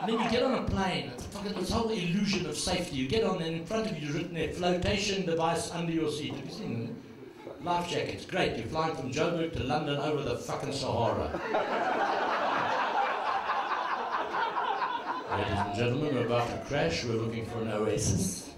And then you get on a plane, it's this whole illusion of safety. You get on, and in front of you is written there, flotation device under your seat. Have you seen them? Life jackets, great. You're flying from Joburg to London over the fucking Sahara. Ladies and gentlemen, we're about to crash. We're looking for an oasis.